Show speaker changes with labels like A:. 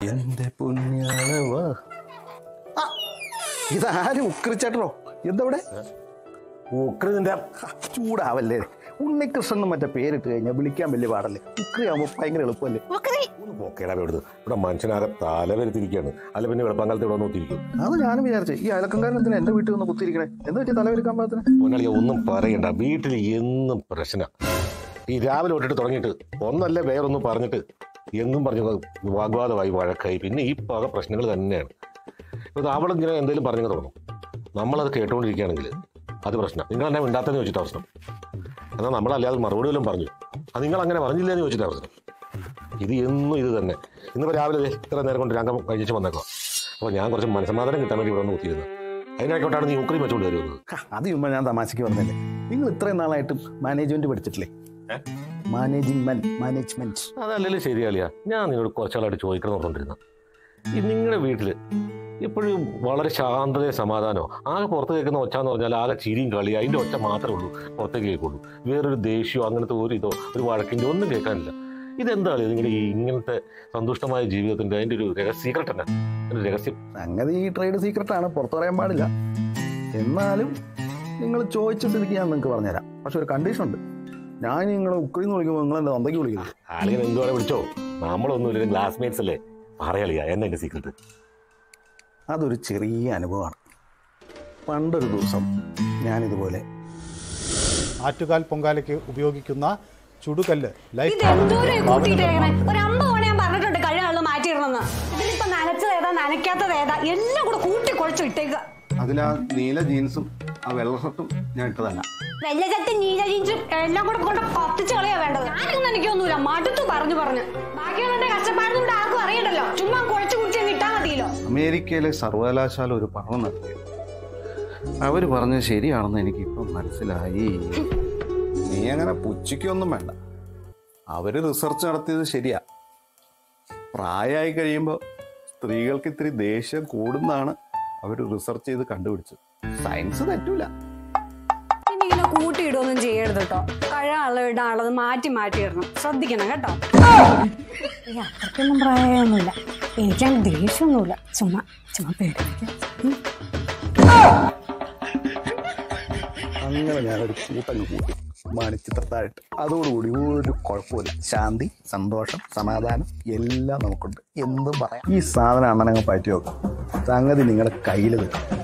A: എന്റെ പുണ്യാളവാ ആ, ഇതാരും ഉക്രിച്ചേട്ടോ എന്തവിടെ?
B: ഉക്രി നിന്റെ
A: ചൂടാവല്ലേ. ഉണ്ണികൃഷ്ണൻ മറ്റേ പേരിട്ട് കഴിഞ്ഞാൽ വിളിക്കാൻ വലിയ പാടല്ലേ. ഉക്രി ആവുമ്പോ ഭയങ്കര എളുപ്പമല്ലേ
B: പോക്കേടാ ഇവിടുന്ന്. ഇവിടെ മനുഷ്യനാകെ തലവരുത്തിരിക്കുകയാണ് അല്ല പിന്നെ വെളുപ്പാങ്കാലത്ത് ഇവിടെ നോക്കിയിരിക്കും
A: അത് ഞാനും വിചാരിച്ചു. ഈ അയലക്കങ്കാരൻ എന്തിനാ എന്റെ വീട്ടിൽ ഒന്ന് കുത്തിയിരിക്കണേ? എന്താ പറ്റി തലവെടുക്കാൻ പാകത്തിന്?
B: പൊന്നാളിയ ഒന്നും പറയണ്ട. വീട്ടിൽ എന്നും പ്രശ്ന. ഈ രാവിലെ തൊട്ടിട്ട് തുടങ്ങിയിട്ട് ഒന്നല്ല വേറൊന്നും പറഞ്ഞിട്ട് എന്നും പറഞ്ഞു വാഗ്വാദമായി വഴക്കായി. പിന്നെ ഈ പക പ്രശ്നങ്ങൾ തന്നെയാണ്. ഇപ്പൊ അവളിങ്ങനെ എന്തെങ്കിലും പറഞ്ഞു തുടങ്ങും നമ്മളത് കേട്ടുകൊണ്ടിരിക്കുകയാണെങ്കിൽ അത് പ്രശ്നം. നിങ്ങൾ എന്നെ ഉണ്ടാത്തതെന്ന് ചോദിച്ചിട്ട് പ്രശ്നം. എന്നാൽ നമ്മളല്ലാതെ മറുപടി വല്ലതും പറഞ്ഞു? അത് നിങ്ങൾ അങ്ങനെ പറഞ്ഞില്ല എന്ന് ചോദിച്ചിട്ട് പ്രശ്നം. ഇത് എന്നും ഇത് തന്നെ. ഇന്നിപ്പോൾ രാവിലെ ഇത്ര നേരം കൊണ്ട് രംഗം കഴിച്ച് വന്നേക്കോ അപ്പോൾ ഞാൻ കുറച്ച് മനസ്സമാധാനം കിട്ടാൻ വേണ്ടി ഇവിടെ ഒന്ന് കുത്തിയിരുന്നു. അതിനായിക്കോട്ടാണ് നീ ഉക്രി വെച്ചുകൊണ്ട് വരുന്നത്.
A: അത് ചുമ്മാ ഞാൻ തമാശയ്ക്ക് വന്നല്ലേ നിങ്ങൾ ഇത്രയും നാളായിട്ടും മാനേജ്മെന്റ് പഠിച്ചിട്ടില്ലേ? മാനേജ്മെന്റ്
B: അതല്ലല്ലോ ശരിയാളിയാ ഞാൻ നിങ്ങളോട് കുറച്ചാളായിട്ട് ചോദിക്കണം പറഞ്ഞിരുന്ന ഈ നിങ്ങളുടെ വീട്ടിൽ ഇപ്പോഴും വളരെ ശാന്തതയും സമാധാനോ ആകെ പുറത്ത് കേൾക്കുന്ന ഒച്ച എന്ന് പറഞ്ഞാൽ ആകെ ചിരിയും കളി അതിന്റെ ഒച്ച മാത്രമേ ഉള്ളൂ. പുറത്തേക്ക് കേൾക്കുള്ളൂ. വേറൊരു ദേഷ്യമോ അങ്ങനത്തെ ഒരു ഇതോ ഒരു വഴക്കിന്റെ ഒന്നും കേൾക്കാനില്ല. ഇതെന്താണ് നിങ്ങളുടെ ഈ ഇങ്ങനത്തെ സന്തുഷ്ടമായ ജീവിതത്തിന്റെ അതിന്റെ ഒരു രഹസ്യ സീക്രട്ട് തന്നെ ഒരു രഹസ്യം.
A: സംഗതി ഈ ട്രേഡ് സീക്രട്ട് ആണ്. പുറത്തു പറയാൻ പാടില്ല. എന്നാലും നിങ്ങൾ ചോദിച്ച സ്ഥിതിക്ക് ഞാൻ നിങ്ങൾക്ക് പറഞ്ഞുതരാം. പക്ഷെ ഒരു കണ്ടീഷൻ ഉണ്ട്. ഞാൻ നിങ്ങളെ ഉക്കളിന്ന് വിളിക്കുമ്പോൾ നിങ്ങൾ തന്തയ്ക്ക് വിളിക്കുന്നത്
B: ആളിങ്ങനെ എന്തുവാടെ വിളിച്ചോ? നമ്മളൊന്നുമില്ല ക്ലാസ്മേറ്റ്സ് അല്ലേ? പറയാളിയാ എന്നെ എന്റെ സീക്രട്ട്
A: അതൊരു ചെറിയ അനുഭവമാണ്. പണ്ടൊരു ദിവസം ഞാനിതുപോലെ
C: ആറ്റുകാൽ പൊങ്കാലയ്ക്ക് ഉപയോഗിക്കുന്ന ചുടുകല്ല് ലൈഫ്
D: പറഞ്ഞിട്ടുണ്ട് കഴിയാനുള്ള മാറ്റിയിടണമെന്ന്. ഇതിലിപ്പോ നനച്ചതേതാ നനയ്ക്കാത്തതേതാ എല്ലാം കൂടെ കൂട്ടി കുഴച്ചു ഇട്ടേക്കുക
A: അതിൽ ആ നീല ജീൻസും ആ വെള്ള ഷർട്ടും ഞാൻ ഇട്ടതല്ല.
D: വെള്ളചട്ടി നീല ജീൻസും എല്ലാം കൂടെ കൊണ്ട് പത്തിച്ച് കളയാ വേണ്ടത്. ഞാനൊന്നും എനിക്കൊന്നുമില്ല. മടുത്തു പറഞ്ഞു പറഞ്ഞു. ബാക്കിയുള്ളവരുടെ കഷ്ടപ്പാടൊന്നും ഇവിടെ ആർക്കും അറിയണ്ടല്ലോ. ചുമ്മാ കുഴച്ചു കുടിച്ച് കിട്ടാൻ മതിയല്ലോ.
A: അമേരിക്കയിലെ സർവകലാശാല ഒരു പഠനം നടത്തി. അവർ പറഞ്ഞത് ശരിയാണെന്ന് എനിക്ക് ഇപ്പൊ മനസ്സിലായി. നീ അങ്ങനെ പുച്ഛിക്കൊന്നും വേണ്ട. അവർ റിസർച്ച് നടത്തിയത് ശരിയാ. പ്രായമായി കഴിയുമ്പോൾ സ്ത്രീകൾക്ക് ഇത്തിരി ദേഷ്യം കൂടുന്നാണ് അവർ റിസർച്ച് ചെയ്ത് കണ്ടുപിടിച്ചു. സയൻസ് തെറ്റൂല.
D: ഇങ്ങനെ കൂട്ടിയിടുകയൊന്നും ചെയ്യരുത് കേട്ടോ കഴിയാനുള്ള ഇടാനുള്ളത് മാറ്റി മാറ്റി ഇടണം ശ്രദ്ധിക്കണം കേട്ടോ. അത്രയ്ക്കൊന്നും പ്രായമൊന്നുമില്ല. എനിക്കങ്ങനെ ദേഷ്യമൊന്നുമില്ല. ചുമ്മാ ചുമ്മാ പേടിപ്പിക്കാം.
A: അങ്ങനെ ഞാനൊരു കൂട്ടങ്ങ് കൂട്ടി. മണിച്ചിത്രത്തായിട്ട് അതോടുകൂടി ഒരു കുഴപ്പമില്ല. ശാന്തി സന്തോഷം സമാധാനം എല്ലാം നമുക്കുണ്ട്. എന്തും പറയാം. ഈ സാധനം അണ്ണനങ്ങ് പറ്റി വെക്കും സംഗതി നിങ്ങളുടെ കയ്യിൽ വെക്കും